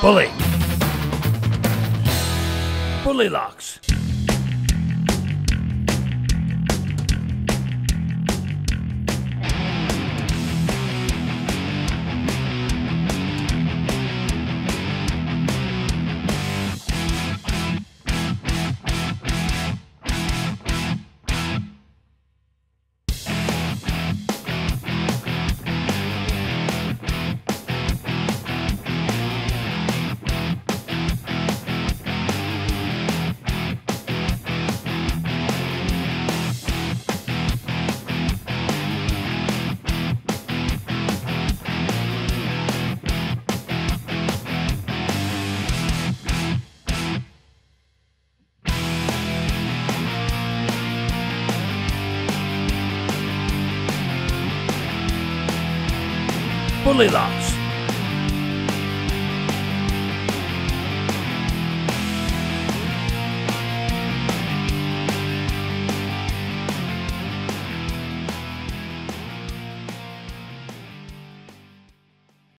Bully. Bully locks. Bully locks.